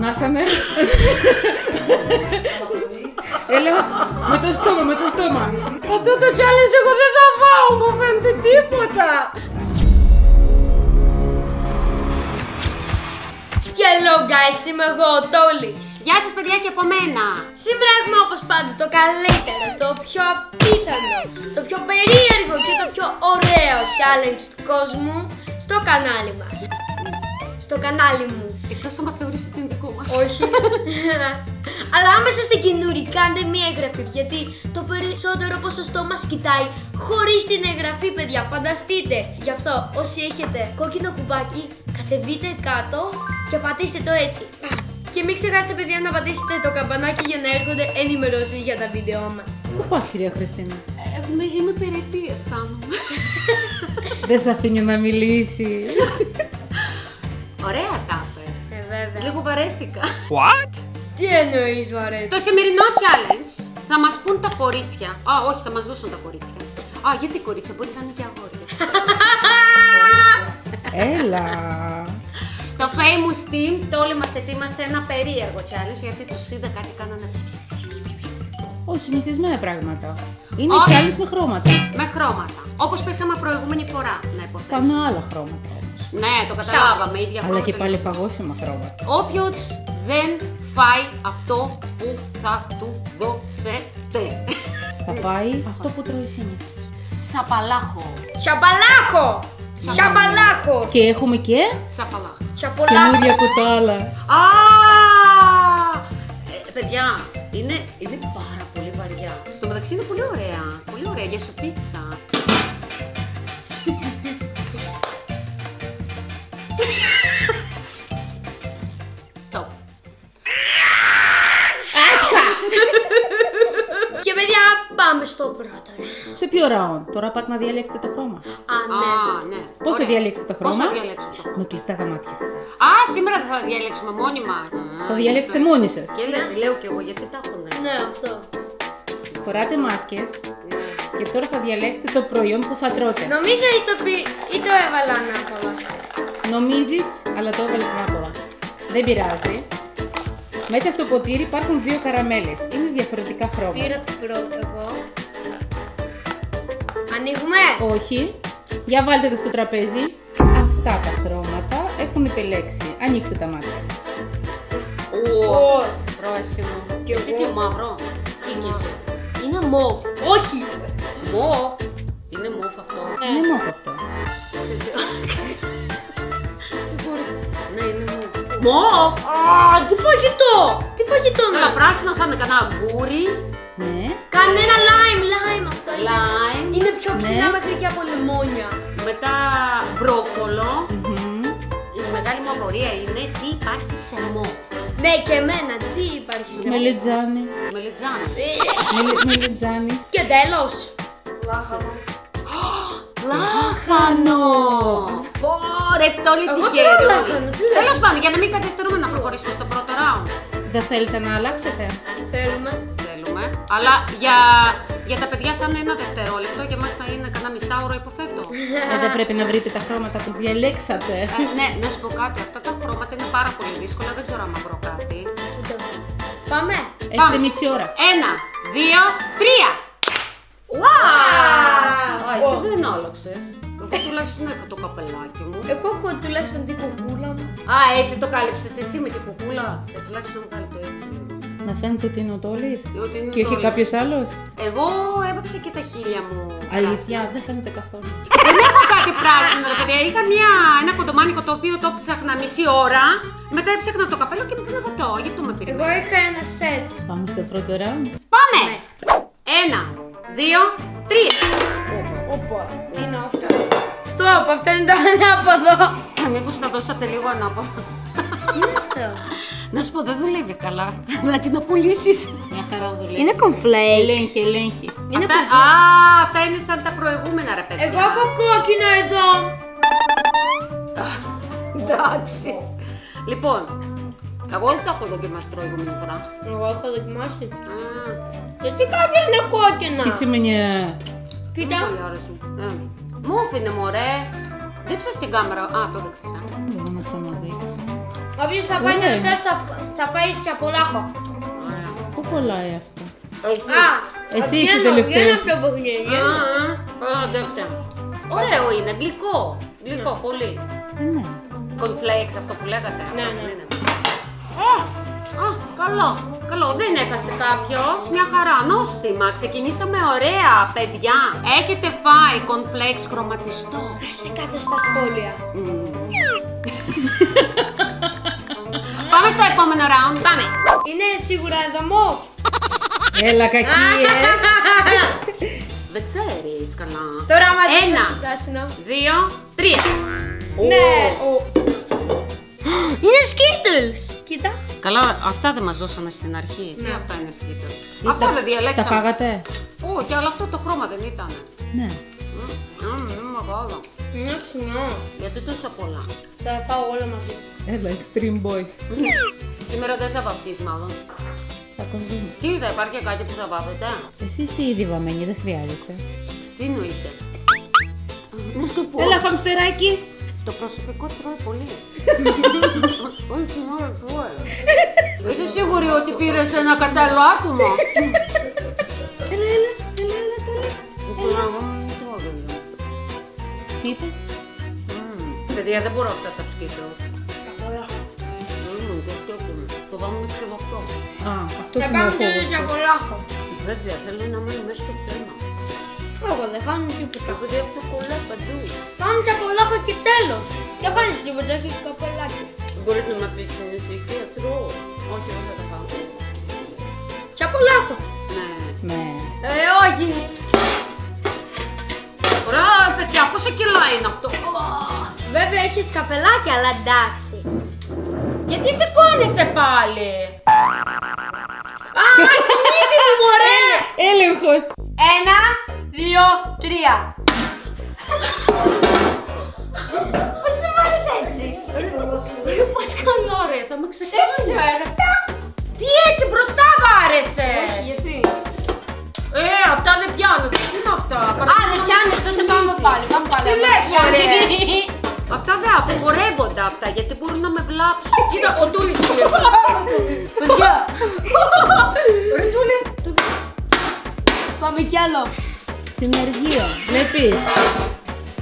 Ανάσανε. Έλα, με το στόμα, με το στόμα. Αυτό το challenge εγώ δεν θα πάω, μου φαίνεται τίποτα. Hello guys, είμαι εγώ ο Τόλης. Γεια σας παιδιά και από μένα. Σήμερα έχουμε όπως πάντα το καλύτερο, το πιο απίθανο, το πιο περίεργο και το πιο ωραίο challenge του κόσμου στο κανάλι μας. Στο κανάλι μου. Εκτός άμα θεωρείς ότι είναι δικό μας. Όχι. Αλλά άμα είστε καινούριοι, κάντε μία εγγραφή. Γιατί το περισσότερο ποσοστό μας κοιτάει χωρίς την εγγραφή, παιδιά. Φανταστείτε. Γι' αυτό, όσοι έχετε κόκκινο κουμπάκι, κατεβείτε κάτω και πατήστε το έτσι. Και μην ξεχάσετε, παιδιά, να πατήσετε το καμπανάκι για να έρχονται ενημερώσεις για τα βίντεό μας. Πού πας κυρία Χριστίνα; Ε, με- είμαι περίτη αισθάνομαι. Δεν σε αφήνει να μιλήσεις. Ωραία τα πες. Ε, βέβαια. Λίγο βαρέθηκα. Τι εννοείς, μωρέ. Στο σημερινό challenge θα μας πούν τα κορίτσια. Α, όχι, θα μας δώσουν τα κορίτσια. Α, γιατί κορίτσια, μπορεί να είναι και αγόρια. Έλα. Το Famous Team το όλοι μας ετοίμασε ένα περίεργο challenge γιατί τους είδα κάτι κάνανε Ω, συνηθισμένα πράγματα. Είναι Όχι. κι άλλες με χρώματα. με χρώματα. Όπως πέσαμε προηγούμενη φορά, να υποθέσω. Πάμε άλλα χρώματα όμως. Ναι, το καταλάβαμε, ίδια Αλλά και χρώματα. πάλι παγώσιμα χρώματα. Όποιος δεν φάει αυτό που θα του δώσετε. Θα πάει αυτό που τρώει συνήθως. Σαπαλάχο. Σαμπαλάχο! Σαμπαλάχο! Και έχουμε και Σαπαλάχο. Σαπολάχο! καινούργια κουτάλα. Α! Ε, παιδιά, είναι, είναι πάρα πολύ βαριά. Στο μεταξύ είναι πολύ ωραία. Πολύ ωραία για σου πίτσα. Πάμε στο πρώτο. Σε ποιο round; Τώρα πάτε να διαλέξετε το χρώμα. Α, ναι. Α, ναι. Πώς θα Ωραία. διαλέξετε το Πώς χρώμα; θα διαλέξουμε το χρώμα; Με κλειστά τα μάτια. Α, σήμερα δεν θα διαλέξουμε μόνιμα. Θα διαλέξετε μόνοι σας. Και λέω, λέω κι εγώ γιατί τα έχουν. Ναι, αυτό. Φοράτε μάσκες και τώρα θα διαλέξετε το προϊόν που θα τρώτε. Νομίζω ή το, πι... ή το έβαλα ανάποδα. Νομίζεις, αλλά το έβαλες ανάποδα. Δεν πειράζει. Μέσα στο ποτήρι υπάρχουν δύο καραμέλες. Είναι διαφορετικά χρώματα. Πήρα το πρώτο εγώ. Ανοίγουμε. Όχι. Για βάλτε τα στο τραπέζι. Αυτά τα χρώματα έχουν επιλέξει. Ανοίξτε τα μάτια. Ω, πράσινο. Κι Εσύ εγώ. τι μαύρο. Τι κι εσύ. Είναι μοβ. Όχι. Μοφ. Είναι μοφ αυτό. Είναι μόνο αυτό. Ξέρεις, Ναι, είναι μοβ. Μοβ. Α, τι φαγητό. Τι φαγητό Καλά, να πράσινο θα είναι κανένα αγγούρι. Ναι. Κανένα lime, lime αυτό είναι. Lime. Είναι πιο ξινά Ναι. μέχρι και από λεμόνια. Μετά μπρόκολο. Μμμ. Η μεγάλη μου απορία είναι τι υπάρχει σε μοφ. Ναι, και εμένα. Τι υπάρχει σήμερα. Μελιτζάνι. Μελιτζάνι. Μελι- Μελιτζάνι. Και τέλος. Λάχανος! Ωραία, το όλη Εγώ τη τρώω χέρι. λάχανο, τι λες. Τέλος πάντων, για να μην καθυστερούμε να προχωρήσουμε στο πρώτο round. Δεν θέλετε να αλλάξετε; Θέλουμε. Θέλουμε. Αλλά για, για τα παιδιά θα είναι ένα δευτερόλεπτο, για μας θα είναι κανένα μισάωρο, υποθέτω. Ε, δεν πρέπει να βρείτε τα χρώματα που διαλέξατε. ε, ναι, να σου πω κάτι. Αυτά τα χρώματα είναι πάρα πολύ δύσκολα. Δεν ξέρω αν βρω κάτι. Ούτε εγώ. Πάμε. Έχετε Πάμε. μισή ώρα. Ένα, δύο, τρία. Wow! Α, εσύ δεν άλλαξες. Εγώ τουλάχιστον έχω το καπελάκι μου. Εγώ έχω τουλάχιστον την κουκούλα μου. Α, έτσι το κάλυψες εσύ με την κουκούλα. Ε, τουλάχιστον βγάλει το έτσι λίγο. Να φαίνεται ότι είναι ο Τόλης. Ότι είναι Και όχι Τόλης. κάποιος άλλος; Εγώ έπαψα και τα χείλια μου. Αλήθεια, δεν φαίνεται καθόλου. Δεν έχω κάτι πράσινο, ρε παιδιά. Είχα μια, ένα κοντομάνικο το οποίο το ψάχνα μισή ώρα. Μετά έψαχνα το καπέλο και με πήρε βατό. Γι' αυτό με πήρε. Εγώ είχα ένα σετ. Πάμε στο πρώτο round. Πάμε! Ναι. Ένα, δύο, τρία. Όπα, τι είναι αυτό. Στοπ, αυτό είναι το ανάποδο. Ε, Μήπως τα δώσατε λίγο ανάποδα. Τι είναι αυτό; Να σου πω, δεν δουλεύει καλά. Να την απολύσεις. Μια χαρά δουλεύει. Είναι cornflakes. Ελέγχει, ελέγχει. Είναι Αυτά, cornflakes. α, αυτά είναι σαν τα προηγούμενα, ρε παιδιά. Εγώ έχω κόκκινο εδώ. Εντάξει. Λοιπόν, εγώ δεν το έχω δοκιμάσει προηγούμενη φορά. Εγώ έχω δοκιμάσει. Α, Γιατί κάποια είναι κόκκινα; Τι σημαίνει. Ε, Κοίτα. πολύ άρεσε. Ε, Μούφ είναι μωρέ. Δείξω στην κάμερα. Α, το δείξες. ε. Μπορώ να ξαναδείξω. Όποιος θα φάει Ωραία. τελευταίος θα, θα φάει τσαπολάχο. Ωραία. Πού κολλάει αυτό; Εκεί. Α, Εσύ βγαίνω- είσαι τελευταίος. βγαίνω πιο παιχνίδι. Α, α, α, εντάξει. Ωραίο είναι, γλυκό. Γλυκό, πολύ. Ε, ναι. Cornflakes αυτό που λέγατε. Ναι, Αυτό ναι. Είναι. Α, α, καλό, καλό. Δεν έκασε κάποιος. Μια χαρά, νόστιμα. Ξεκινήσαμε ωραία, παιδιά. Έχετε φάει cornflakes χρωματιστό; Γράψτε κάτω στα σχόλια. Πάμε στο επόμενο round. Πάμε. Είναι σίγουρα εδώ μοβ. Έλα κακίες. Δεν ξέρεις καλά. Τώρα άμα δεις Ένα. το πράσινο. Δύο, τρία. Ναι. Είναι Skittles. Κοίτα. Καλά, αυτά δεν μας δώσανε στην αρχή. Τι Ναι. αυτά είναι σκύτο; Ή Αυτά τα- δεν Τα διαλέξαμε. φάγατε. Όχι, αλλά αυτό το χρώμα δεν ήταν. Ναι. Είναι μεγάλο. Είναι ξινό. Γιατί τόσα πολλά. Θα φάω όλα μαζί. Έλα, extreme boy. Σήμερα δεν θα βαφτείς μάλλον. Θα το δούμε. Τι θα υπάρχει κάτι που θα βάφετε. Εσύ είσαι ήδη βαμμένη, δεν χρειάζεσαι. Τι εννοείται. Να σου πω. Έλα, χαμστεράκι. Το προσωπικό τρώει πολύ. Όχι την ώρα τρώει. Είσαι σίγουρη ότι πήρες ένα κατάλληλο άτομο; Έλα, έλα, έλα, έλα, καλά. Τι είπες; Μμμ. Παιδιά, δεν μπορώ αυτά τα σκύτελ. Μμμ, το φτιάχνουμε. Φοβάμαι να ξεβαφτώ. Α, αυτό Θα είναι ο πάμε και φόβος το σου. τσαπολάχο. Βέβαια, θέλω να μείνω μέσα στο θέμα. Εγώ δεν κάνω τίποτα. Επειδή αυτό κολλάει παντού. Πάμε τσαπολάχο και τέλος. Δεν κάνεις τίποτα, έχεις καπελάκι. Μπορείτε να με πείτε στην ησυχία, τρώω. Όχι, δεν θα τα φάω. Τσαπολάχο. Ναι. Ναι. Ε, όχι. Ωραία, παιδιά, πόσα κιλά είναι αυτό; Βέβαια έχεις καπελάκι, αλλά εντάξει. Γιατί σηκώνεσαι πάλι; Α, στη μύτη μου, μωρέ! Έλεγχος. Ένα, δύο, τρία. Πώς σε βάλεις έτσι; Πώς κάνει ωραία, θα με Έτσι ξεκινήσει. σου έλεγα. Τι έτσι μπροστά βάρεσε. Όχι, γιατί; Ε, αυτά δεν πιάνονται. Τι είναι αυτά; Α, δεν πιάνεις, τότε πάμε πάλι. Πάμε πάλι. Τι λες, μωρέ. μωρέ. Αυτά δεν απογορεύονται αυτά γιατί μπορούν να με βλάψουν. Κοίτα, ο Τούλης τι έκανε. Παιδιά. Ρε Τούλη, το Πάμε κι άλλο. Συνεργείο. Βλέπεις.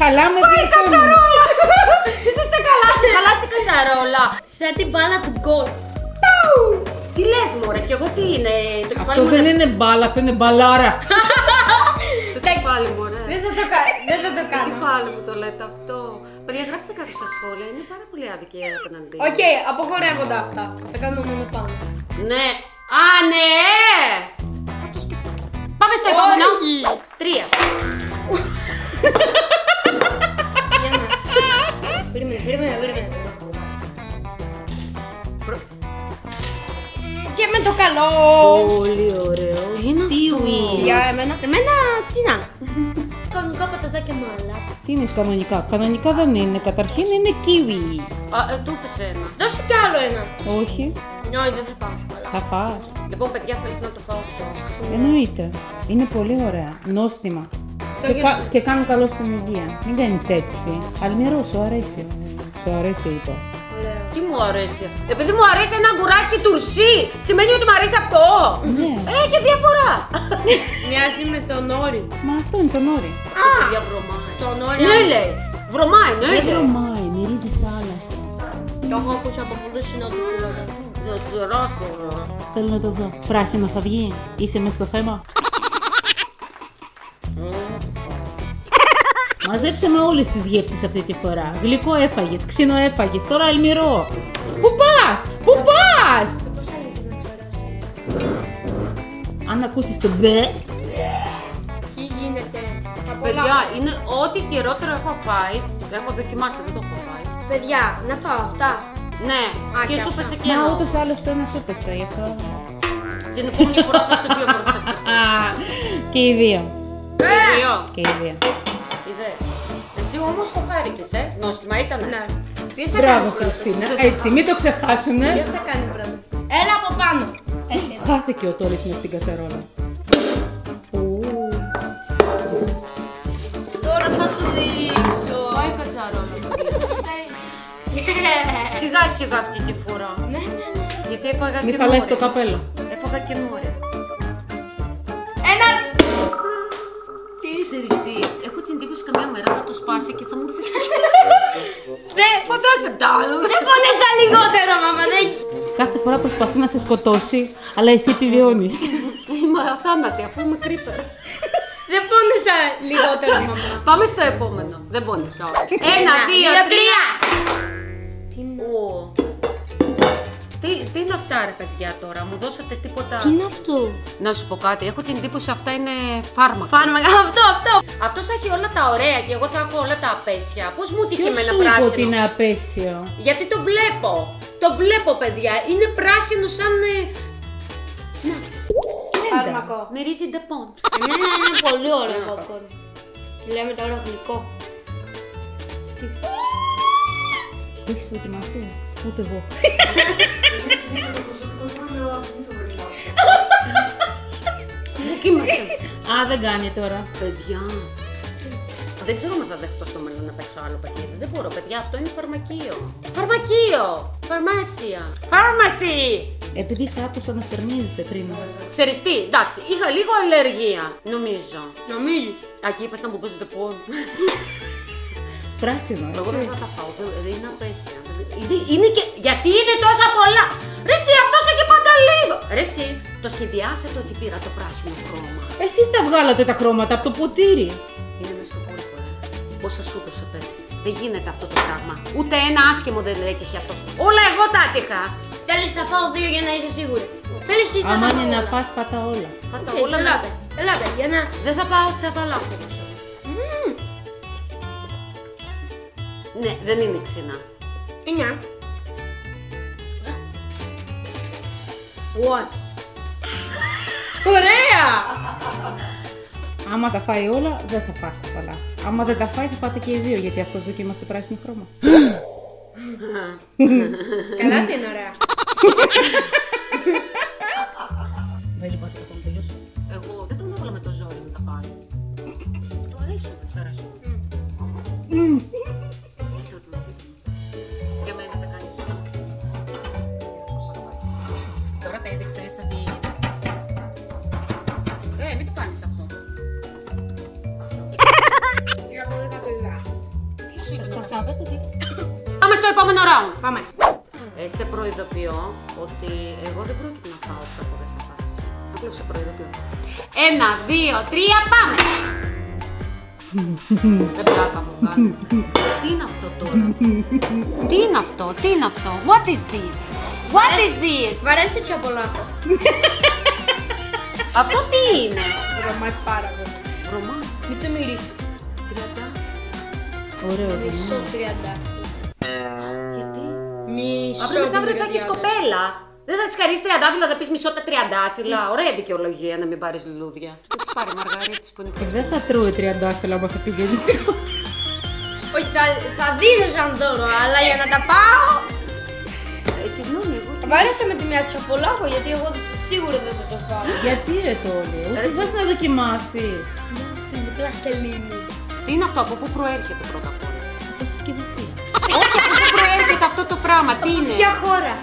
Χαλάμε δύο φωνή. κατσαρόλα. Είσαστε καλά, καλά στην κατσαρόλα. Σαν την μπάλα του γκολ. Τι λες μωρέ, και εγώ τι είναι, το κεφάλι Αυτό μου δεν είναι... είναι μπάλα, αυτό είναι μπαλάρα. Το κεφάλι μωρέ. Δεν θα το κάνω. Δεν θα το Το κάνω. κεφάλι μου το λέτε αυτό. Παιδιά, γράψτε κάτω στα σχόλια, είναι πάρα πολύ άδικη απέναντί. Οκ, απογορεύονται αυτά. Θα κάνουμε μόνο πάνω. Ναι. Α, ναι! Θα το σκεφτώ. Πάμε στο επόμενο. Τρία. Για να. Περίμενε, περίμενε, περίμενε. Και με το καλό. Πολύ ωραίο. Είναι Seaweed. Για εμένα. Εμένα τι να. Κανονικά πατατάκια με αλάτι. Τι είναι κανονικά; Κανονικά δεν είναι. Καταρχήν είναι kiwi. Α, ε, του είπες ένα. Δώσε κι άλλο ένα. Όχι. Ναι, δεν θα πάω. Θα φας. Λοιπόν, παιδιά, θέλετε να το φάω αυτό; Εννοείται. Είναι πολύ ωραία. Νόστιμα. Το Και, γε- κα- και κάνουν καλό στην υγεία. Μην κάνεις έτσι. Αλμυρό, σου αρέσει. Σου αρέσει, είπα. Ωραίο. Τι μου αρέσει; Επειδή μου αρέσει ένα γκουράκι τουρσί, σημαίνει ότι μου αρέσει αυτό. Ναι. Έχει διαφορά. Μοιάζει με τον Όρι. Μα αυτό είναι το νόρι. Α, παιδιά, βρωμάει. Τον Όρι. Ναι, λέει. Βρωμάει, ναι, Δεν λέει. βρωμάει, μυρίζει θάλασσα. Το έχω ακούσει από πολλούς συνόδου. Θα τσουράσω, ρε. Θέλω να το δω. Πράσινο θα βγει. Είσαι μέσα στο θέμα. Μαζέψαμε όλες τις γεύσεις αυτή τη φορά. Γλυκό έφαγες, ξύνο έφαγες, τώρα αλμυρό. Πού πας, πού πας; Αν ακούσεις το μπε, Τι γίνεται; Από Παιδιά, όλα. είναι ό,τι χειρότερο έχω φάει. Έχω δοκιμάσει, δεν το έχω φάει. Παιδιά, να φάω αυτά. Ναι, Α, και και σου αυτά. πέσε και μα ένα. ούτως άλλως το ένας σου πέσε, γι' αυτό. Την επόμενη φορά θα είσαι πιο προσεκτικό. Α, και οι δύο. Δύο. Και οι δύο. Είδες. Εσύ όμως το χάρηκες, ε. Νόστιμα ήτανε. Ναι. Ποιος θα Μπράβο, κάνει πρώτος; Χριστίνα. Έτσι, μην το ξεχάσουνες. Ποιος θα κάνει πρώτος; Έλα από πάνω. Έτσι. έτσι. Χάθηκε ο Τόλης μες στην κατσαρόλα. Ου. Τώρα θα σου δείξω. Σιγά σιγά αυτή τη φορά. Ναι, ναι, ναι. Γιατί έφαγα Μην και χαλάσει το καπέλο. Έφαγα καινούρια. Ένα. Ξέρεις τι, έχω την εντύπωση καμιά μέρα θα το σπάσει και θα μου έρθει στο Δεν, Φαντάζεσαι τ' άλλο. δεν πόνεσα λιγότερο, μαμά. Δεν... Κάθε φορά προσπαθεί να σε σκοτώσει, αλλά εσύ επιβιώνεις. Είμαι αθάνατη αφού είμαι κρύπερ. Δεν πόνεσα λιγότερο, μαμά. Πάμε στο επόμενο. Δεν πόνεσα όχι. Ένα, δύο, τρία. Τι είναι Ω. Τι, τι είναι αυτά ρε παιδιά τώρα, μου δώσατε τίποτα; Τι είναι αυτό; Να σου πω κάτι, έχω την εντύπωση αυτά είναι φάρμακα. Φάρμακα, αυτό, αυτό. Αυτός θα έχει όλα τα ωραία και εγώ θα έχω όλα τα απέσια. Πώς μου τύχε Ποιος με ένα σου είπε πράσινο; ότι είναι απέσιο; Γιατί το βλέπω. Το βλέπω, παιδιά. Είναι πράσινο σαν. ε, Φάρμακο. Μυρίζει ντεπόντ. Εμένα είναι πολύ ωραίο Ναι, popcorn. Λέμε τώρα γλυκό. Το έχει δοκιμάσει. Ούτε εγώ. Δοκίμασε. Α, δεν κάνει τώρα. παιδιά. Δεν ξέρω αν θα δεχτώ στο μέλλον να παίξω άλλο παιχνίδι. Δεν μπορώ, παιδιά. Αυτό είναι φαρμακείο. Φαρμακείο! Φαρμάσια. Φάρμαση! Επειδή σ' άκουσα να φτερνίζεσαι πριν. Ξέρεις τι, εντάξει, είχα λίγο αλλεργία, νομίζω. Νομίζω. Εκεί είπες να μου δώσετε πόνο. Πράσινο, Εγώ δεν έτσι. θα τα φάω, δεν δεν είναι απαίσια. Είναι, είναι και... Γιατί είναι τόσα πολλά; Ρε εσύ, αυτός έχει πάντα λίγο. Ρε εσύ, το σχεδιάσετε ότι πήρα το πράσινο χρώμα. Εσείς τα βγάλατε τα χρώματα από το ποτήρι. Είναι μέσα στο κόλπο, ε. Πόσα σου έδωσε πες. Δεν γίνεται αυτό το πράγμα. Ούτε ένα άσχημο δεν έτυχε αυτός. Όλα εγώ τα έτυχα. Θέλεις θα φάω δύο για να είσαι σίγουρη. Θέλεις ή θα Άμα τα είναι φάω να όλα. φας πάτα όλα. Πάτα Οκ, όλα ελάτε, ελάτε, για να... Δεν θα πάω τσαπαλάκο. Ναι, δεν είναι ξινά. Εννιά. What? Ωραία! Άμα τα φάει όλα, δεν θα φας απαλά. Άμα δεν τα φάει, θα φάτε και οι δύο, γιατί αυτός δοκίμασε πράσινο χρώμα. Καλά τι είναι ωραία. Δεν λυπάσαι καθόλου τελειώσω. Εγώ δεν τον έβαλα με το ζόρι να τα πάρει. Του αρέσουν, σ' αρέσουν. Σου είπε να Θα το ξαναπες το τι είπες. Πάμε στο επόμενο round. Πάμε. Ε, σε προειδοποιώ ότι εγώ δεν πρόκειται να φάω αυτά που δεν θα φας εσύ. Απλώς σε προειδοποιώ. Ένα, δύο, τρία, πάμε! Δεν πλάκα μου κάνει. Τι είναι αυτό τώρα; Τι είναι αυτό, τι είναι αυτό; What is this? What is this? Β' αρέσει τσαπολάκο. Αυτό τι είναι; Βρωμάει πάρα πολύ. Ρωμά, Μην το μυρίσεις. Τριαντάφυλλο. Ωραίο δεν Μισό είναι. τριάντα. Γιατί; Μισό Αύριο μεθαύριο θα έχεις τριάντα. κοπέλα. Δεν θα τη χαρίσει τριαντάφυλλα, θα πεις μισό τα τριαντάφυλλα. Ωραία δικαιολογία να μην πάρεις λουλούδια. Θα τη πάρει μαργαρίτη που είναι Ε, Δεν θα τρώει τριαντάφυλλα άμα θα πηγαίνει Όχι, θα, θα δίνω σαν δώρο, αλλά για να τα πάω. Ε, συγγνώμη, εγώ. Μ' άρεσε με τη μια τσαπολάκο, γιατί εγώ σίγουρα δεν θα το φάω. Γιατί ρε Τόλι, Ρε, ούτε πας να δοκιμάσεις; Αυτό είναι πλαστελίνη. Τι είναι αυτό, από πού προέρχεται πρώτα απ' όλα; Από συσκευασία. Όχι, από πού προέρχεται αυτό το πράγμα, τι είναι; Ποια χώρα;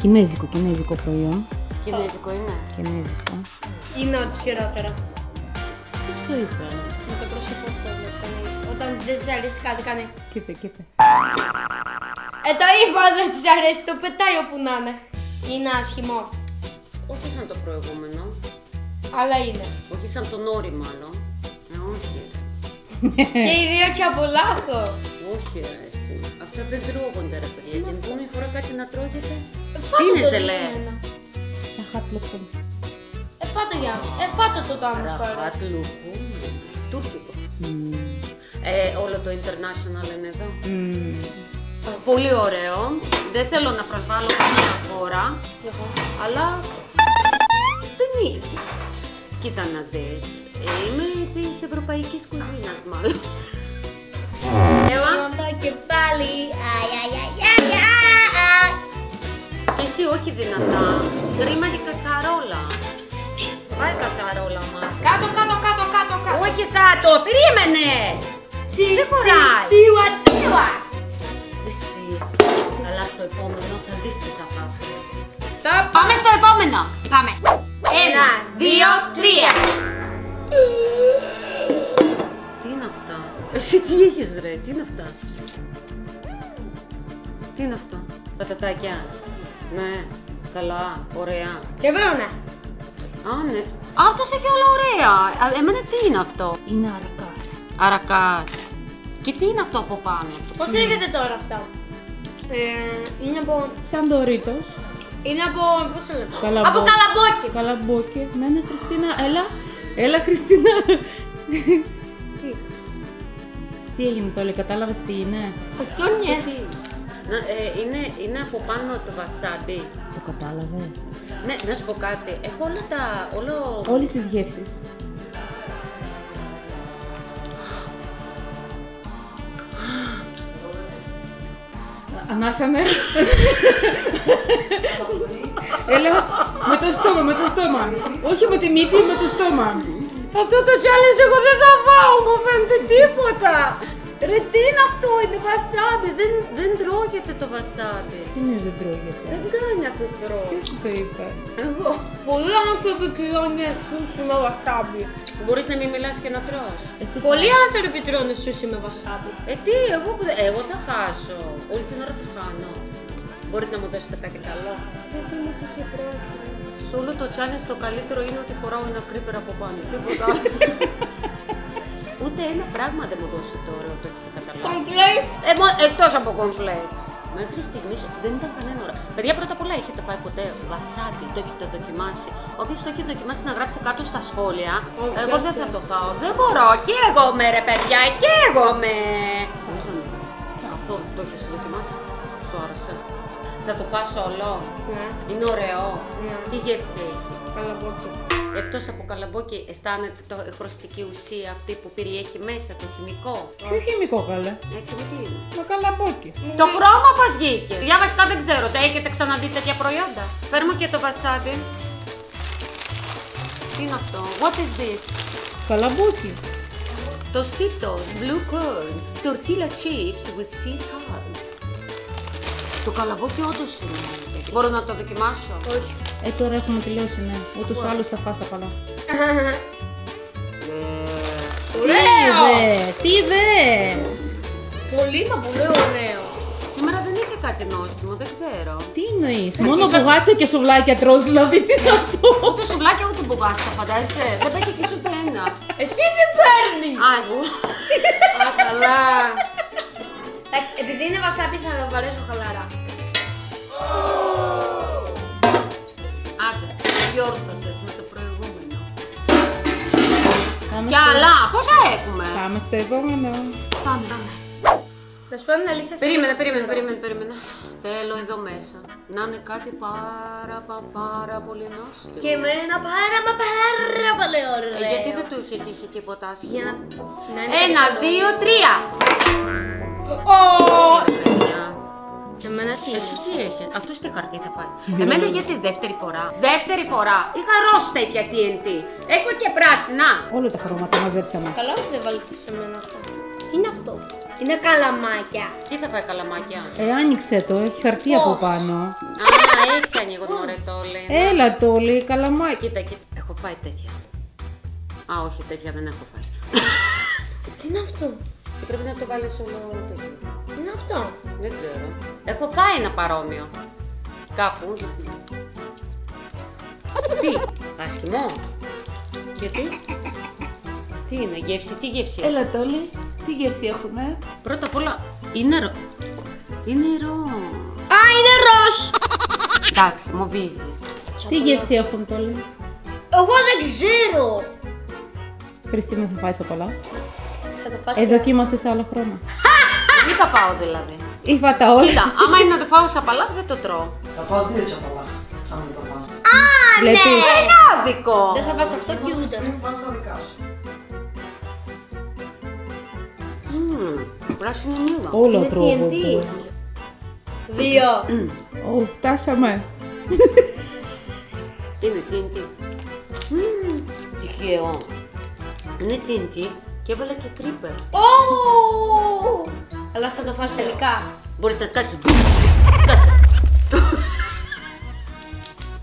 Κινέζικο, κινέζικο προϊόν. Κινέζικο είναι. Κινέζικο. Είναι ό,τι χειρότερα. Ποιος το είπε; Με το πρόσωπο αυτό κάνει. Όταν δεν της αρέσει κάτι κάνει. Κοίτα, κοίτα. Ε, το είπα, δεν της αρέσει, το πετάει όπου να είναι. Είναι άσχημο. Όχι σαν το προηγούμενο. Αλλά είναι. Όχι σαν τον Όρη, μάλλον. Ε, όχι. Ρε. Και οι δύο τσαπολάκο. Όχι, ρε, εσύ. Αυτά δεν τρώγονται, ρε παιδιά. Την επόμενη φορά κάτι να τρώγεται. Φάτο είναι, το ζελέ; δίμηνο. Τα χάτλοπον. Ε, φάτο για Ε, φάτο το το άμα σου Ραχάτ αρέσει. λουκούμι. Τούρκικο. Ε, όλο το international είναι εδώ. Πολύ ωραίο. Δεν θέλω να προσβάλλω καμία χώρα, Εγώ. αλλά δεν είναι. Κοίτα να δεις. Ε, Είμαι της ευρωπαϊκής κουζίνας μάλλον. Έλα. Ρωτά και πάλι. Αι, αι, αι, αι, αι, αι. Και εσύ όχι δυνατά. Γρήμα και κατσαρόλα. Πάει κατσαρόλα μας. Κάτω, κάτω, κάτω, κάτω, κάτω. Όχι κάτω, περίμενε. Τσι, Δεν χωράει. Τσίουα, τσίουα. Εσύ. στο επόμενο, θα δεις τι θα πάθεις. Τα Πάμε στο επόμενο. Πάμε. Ένα, δύο, τρία. Τι είναι αυτά; Εσύ τι έχεις ρε, τι είναι αυτά; Τι είναι αυτό; Πατατάκια. Ναι, καλά, ωραία. Και βέβαια ναι. Α, ναι. Α, αυτός έχει όλα ωραία. Α, Εμένα τι είναι αυτό; Είναι αρακάς. Αρακάς. Και τι είναι αυτό από πάνω; Πώς λέγεται τώρα αυτά. Ε, είναι από... Σαν Doritos. Είναι από... Πώς το λέμε; Καλαμπόκι. Από καλαμπόκι. Καλαμπόκι. Ναι, ναι, Χριστίνα, έλα. Έλα, Χριστίνα. Τι. Τι έγινε τώρα, κατάλαβες τι είναι; Αυτό ναι. Τι. Να, ε, είναι, είναι από πάνω το βασάμπι. Το κατάλαβες. Ναι, να σου πω κάτι. Έχω όλα τα. Όλο... Όλες τις γεύσεις. Ανάσαμε. Έλα, με το στόμα, με το στόμα. Όχι με τη μύτη, με το στόμα. Αυτό το challenge εγώ δεν θα φάω, μου φαίνεται τίποτα. Ρε τι είναι αυτό, είναι βασάμπι. Δεν, δεν τρώγεται το βασάμπι. Τι νους δεν τρώγεται. Δεν κάνει να το τρώω. Ποιος σου το είπε. Εγώ. Πολλοί άνθρωποι τρώνε σούσι με βασάμπι. Μπορείς να μην μιλάς και να τρως. Εσύ Πολλοί άνθρωποι τρώνε σούσι με βασάμπι. Ε, τι, εγώ, που δεν- εγώ θα χάσω. Όλη την ώρα θα χάνω. Μπορείτε να μου δώσετε κάτι καλό. Γιατί είναι και έχει πράσινο. Σε όλο το challenge το καλύτερο είναι ότι φοράω ένα κρύπερ από πάνω. Τίποτα άλλο. Ούτε ένα πράγμα δεν μου δώσει τώρα, το έχετε καταλάβει. Κομπλέι. Ε, μο- εκτός από cornflakes. Μέχρι στιγμής δεν ήταν κανένα ώρα. Παιδιά, πρώτα απ' όλα έχετε πάει ποτέ βασάτι, το έχετε δοκιμάσει. Όποιος το έχει δοκιμάσει να γράψει κάτω στα σχόλια. Όχι, εγώ δεν όχι. θα το φάω. Δεν μπορώ. Και εγώ με ρε παιδιά, και εγώ με. Αυτό το έχεις δοκιμάσει; Σου άρεσε. Θα το φας όλο. Ναι. Είναι ωραίο. Ναι. Τι γεύση έχει. Καλαμπόκι. Εκτός από καλαμπόκι, αισθάνεται το η χρωστική ουσία αυτή που περιέχει μέσα, το χημικό; Ποιο χημικό καλέ; Έτσι, τι είναι; Το καλαμπόκι. Το χρώμα πώς βγήκε; Για βασικά δεν ξέρω. Τα έχετε ξαναδεί τέτοια προϊόντα; Φέρουμε και το βασάμπι. Τι είναι αυτό; What is this? Καλαμπόκι. Tostitos, blue corn, tortilla chips with sea salt. Το καλαμπόκι όντως είναι. Μπορώ να το δοκιμάσω; Όχι. Ε, τώρα έχουμε τελειώσει, ναι. Ούτως ή άλλως θα φας απαλά. Ε, Τι Ωραίο. δε, τι δε. Πολύ μα πολύ ωραίο. σήμερα δεν είχε κάτι νόστιμο, δεν ξέρω. Τι εννοείς, μόνο μπουγάτσα και σουβλάκια τρως, δηλαδή τι είναι αυτό. Ούτε σουβλάκια ούτε μπουγάτσα, φαντάζεσαι. Δεν πάει και σου ένα. Εσύ τι παίρνεις; Α, εγώ. Α, καλά. Εντάξει, επειδή είναι βασάπι θα το βαρέσω χαλαρά. Άντε, διόρθωσες με το προηγούμενο. Πάμε Κι στο- άλλα, πόσα έχουμε; Πάμε στο επόμενο. Πάμε, πάμε. Να σου πω την αλήθεια. θέλω- Περίμενε, περίμενε, περίμενε, περίμενε. Θέλω εδώ μέσα να είναι κάτι πάρα πα, πάρα πολύ νόστιμο. Και με ένα πάρα μα πάρα πολύ Ε, ωραίο. γιατί δεν του είχε τύχει τίποτα Για άσχημο. να... να είναι Ένα, καλό. δύο, τρία. Ω! Παιδιά, Εμένα τι Εσύ είναι. τι έχεις, αυτός τι χαρτί θα φάει. Εμένα γιατί δεύτερη φορά; Δεύτερη φορά. Είχα ροζ τέτοια TNT. Έχω και πράσινα. Όλα τα χρώματα μαζέψαμε. Καλά που δεν βάλετε σε μένα αυτό. Τι είναι αυτό; Είναι καλαμάκια. Τι θα φάει καλαμάκια; Ε, άνοιξε το, έχει χαρτί από Πώς; πάνω. Α, έτσι ανοίγω το μωρέ το λέει. Έλα το, λέει καλαμάκι. Κοίτα, κοίτα. Έχω φάει τέτοια. Α, όχι, τέτοια δεν έχω φάει. Τι είναι αυτό; Και πρέπει να το βάλεις όλο τέτοιο. Τι είναι αυτό; Δεν ξέρω. Έχω φάει ένα παρόμοιο. Κάπου. Τι, άσχημο. Γιατί; Τι είναι, γεύση, τι γεύση έχει. Έλα το, λέει. Τι γεύση έχουνε. Πρώτα απ' όλα, είναι ρο... Είναι ρο... Α, είναι ροζ. Εντάξει, μου βίζει. Τι γεύση έχουν το, λέει. Εγώ δεν ξέρω. Χριστίνα θα φάεις απαλά. Θα το φας Ε, και- δοκίμασες σε άλλο χρώμα. Μην τα πάω δηλαδή. Είπα τα όλα. Κοίτα, άμα είναι να το φάω σαπαλά, δεν το τρώω. Θα φας δύο τσαπαλά, αν δεν το φας. Βλέπεις; Είναι άδικο. Δεν θα φας αυτό και ούτε. Μην φας τα δικά σου. Μμμ, Πράσινο μήλο. Όλο Είναι τρώω. TNT. Δύο. Ω, φτάσαμε. Είναι TNT. Μμμ, Τυχαίο. Είναι TNT και έβαλα και creeper. Ω! Αλλά θα το φας τελικά. Μπορείς να σκάσεις. Σκάσε.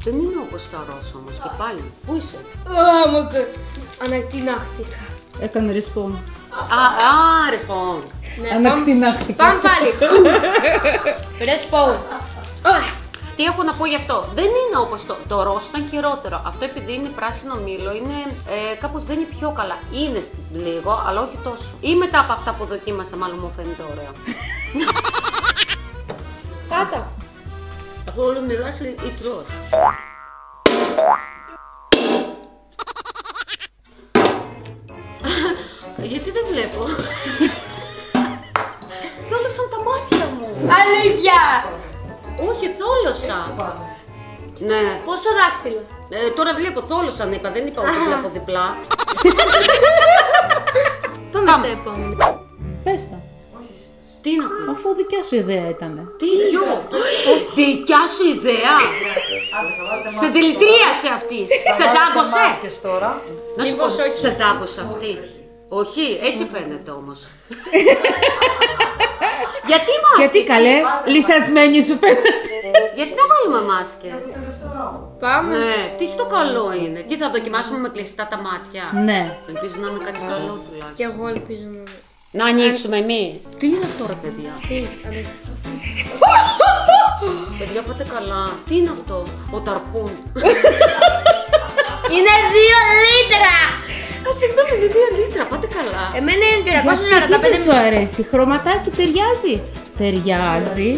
Δεν είναι όπως τα ροζ όμως και πάλι. Πού είσαι; Oh my god. Ανακτηνάχτηκα. Έκανε respawn. Α, α, respawn. Ναι, Ανακτηνάχτηκα. Πάμε πάλι. Respawn. Ωχ. Τι έχω να πω γι' αυτό. Δεν είναι όπως το, το ροζ ήταν χειρότερο. Αυτό επειδή είναι πράσινο μήλο, είναι ε, κάπως δεν είναι πιο καλά. Είναι σ- λίγο, αλλά όχι τόσο. Ή μετά από αυτά που δοκίμασα, μάλλον μου φαίνεται ωραίο. Πάτα. Αφού όλο μιλάς ή τρως. Γιατί δεν βλέπω; Θόλωσαν τα μάτια μου. Αλήθεια. Όχι, θόλωσα. Πάνε. Ναι. Πόσο δάχτυλο. Ε, τώρα βλέπω, θόλωσαν είπα, δεν είπα ότι βλέπω διπλά. Πάμε στο επόμενο. Πες το. Όχι εσύ. Τι να πω. Αφού δικιά σου ιδέα ήταν. Τι, ποιο; Δικιά σου ιδέα; Άντε, θα βάλετε Σε μάσκες δηλητρίασε αυτή. τώρα. Σε Θα βάλετε τάγκωσε. μάσκες τώρα. Να σου πω, Μήπως όχι. σε τάγκωσε αυτή. Όχι, έτσι φαίνεται όμως. Γιατί μάσκες. Γιατί καλέ, λυσασμένη σου φαίνεται. Γιατί να βάλουμε μάσκες; Το τελευταίο round. Πάμε. Ναι, τι στο καλό είναι; Τι θα δοκιμάσουμε με κλειστά τα μάτια; Ναι. Ελπίζω να είναι κάτι καλό Και τουλάχιστον. εγώ ελπίζω να είναι. Να ανοίξουμε εμείς. Τι είναι αυτό ρε παιδιά; Τι, αλήθεια. Παιδιά πάτε καλά. Τι είναι αυτό; Ο ταρχούν. Είναι 2 λίτρα. Α, συγγνώμη, είναι δύο λίτρα. Πάτε καλά. Εμένα είναι Γιατί 345 δεν σου αρέσει, χρωματάκι ταιριάζει. Ταιριάζει.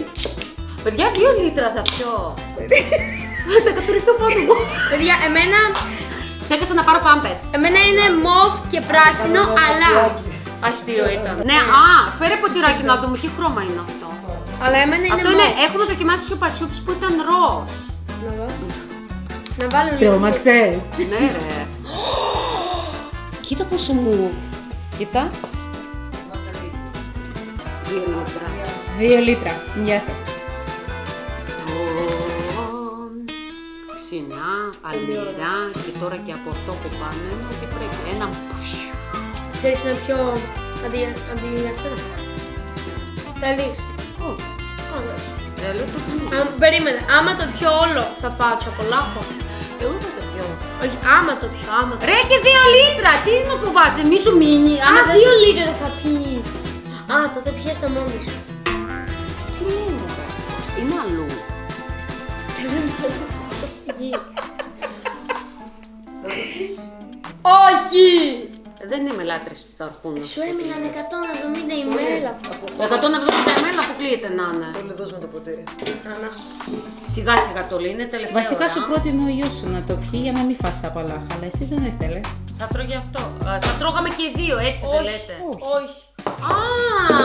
Παιδιά, δύο λίτρα θα πιω. θα κατουριστώ πάνω μου. Παιδιά, εμένα, Ξέχασα να πάρω πάμπερς. εμένα είναι μοβ και πράσινο, αλλά. Αστείο ήταν. Ναι, α, φέρε ποτηράκι να δούμε τι χρώμα είναι αυτό. Αλλά εμένα είναι Αυτό είναι, μοβ. έχουμε δοκιμάσει σούπα τσούπς που ήταν ροζ. Να βάλω. Να βάλω λίγο. Τρόμαξες. ναι, ρε. Κοίτα πόσο μου. Κοίτα. Δύο λίτρα. Δύο λίτρα. Γεια σας. Ω, Ξινά, αλμυρά και τώρα και από αυτό που πάμε, ό,τι πρέπει. Ένα Θέλεις να πιω αντί, αντί για σένα. Θέλεις; Όχι. Ωραία. Θέλω το τιμί. Α, περίμενε, άμα το πιω όλο θα φάω τσοκολάχο. Εγώ θα το πιω. Όχι, άμα το πιω, άμα το Ρε, έχει δύο λίτρα! Τι να φοβάσαι, μη σου μείνει. Α, άμα δεν δύο σου- λίτρα θα πεις. Α, τότε πιες το μόνη σου. Τι λένε, ρε. Είναι αλλού. Θα το πεις. Όχι! Δεν είμαι λάτρης του ταρχούνου. Σου έμειναν 170 ημέρα αυτό. 170 ml αποκλείεται να είναι. Πολύ δώσ' με το ποτήρι. Ανά. Σιγά σιγά το λέει, είναι τελευταίο. Βασικά ώρα. σου πρότεινε ο γιος σου να το πιει για να μην φας απαλάχα, αλλά εσύ δεν ήθελες. Θα τρώγε αυτό. Α, Θα τρώγαμε και οι δύο, έτσι δεν λέτε. Όχι. Α,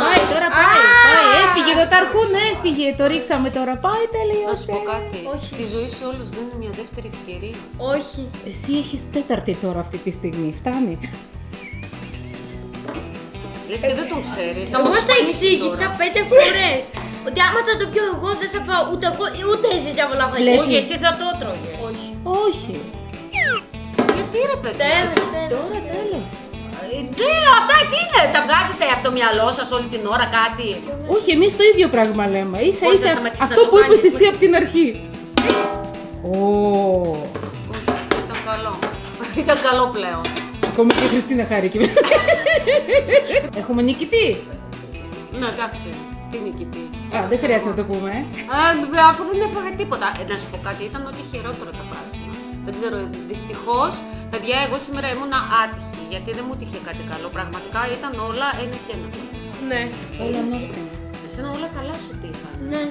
Πάει τώρα, πάει, Α! πάει, έφυγε το ταρχούν, έφυγε, το ρίξαμε τώρα, πάει, να σου τελείωσε. πω κάτι. Όχι. Στη ζωή σου όλους δίνουν μια δεύτερη ευκαιρία. Όχι. Εσύ έχεις τέταρτη τώρα αυτή τη στιγμή, φτάνει. Λες και δεν τον ξέρεις. θα Εγώ μου στα το πανίξει εξήγησα τώρα. πέντε φορές. Ότι άμα θα το πιω εγώ δεν θα φάω ούτε εγώ ούτε εσύ για πολλά Βλέπεις. Όχι, εσύ θα το έτρωγε. Όχι. Όχι. Γιατί ρε παιδιά. Τέλος, τέλος. Τώρα τέλος. Ε, Τι, αυτά τι είναι, τα βγάζετε από το μυαλό σας όλη την ώρα κάτι; Όχι, εμείς το ίδιο πράγμα λέμε. Ίσα Πώς θα ίσα σταματήσεις να αυτό το που είπες κάνεις, εσύ από την αρχή. Ω, Όχι, ήταν καλό. Ήταν καλό πλέον. Ακόμα και η Χριστίνα χάρηκε. Έχουμε νικητή. Ναι, εντάξει. Τι νικητή. Α, δεν χρειάζεται να το πούμε. ε. Ε, αφού δεν έφαγα τίποτα. Ε, να σου πω κάτι, ήταν ό,τι χειρότερο τα πράσινα. Δεν ξέρω, δυστυχώς, παιδιά, εγώ σήμερα ήμουνα άτυχη γιατί δεν μου τύχε κάτι καλό. Πραγματικά ήταν όλα ένα και ένα. Ναι. Όλα νόστιμα. Εσένα όλα καλά σου τύχαν. Ναι.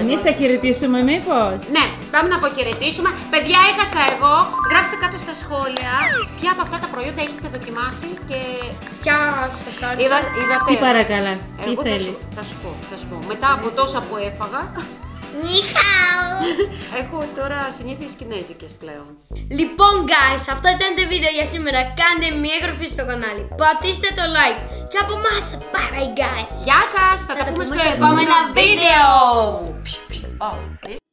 Εμείς θα χαιρετήσουμε μήπως; Ναι, πάμε να αποχαιρετήσουμε. Παιδιά, έχασα εγώ. Γράψτε κάτω στα σχόλια ποια από αυτά τα προϊόντα έχετε δοκιμάσει και. Ποια σας άρεσε. Είδα, είδατε. Τι παρακαλάς, τι Εγώ θα θέλεις; σου, θα σου πω, θα σου πω. Μετά από τόσα που έφαγα, Νιχάου. έχω τώρα συνήθειες κινέζικες πλέον. Λοιπόν guys, αυτό ήταν το βίντεο για σήμερα. Κάντε μια εγγραφή στο κανάλι. Πατήστε το like. Και από εμάς, bye bye guys. Γεια σας, θα, Θα τα τα πούμε πούμε στο στο επόμενο επόμενο βίντεο. βίντεο. Ω, ε.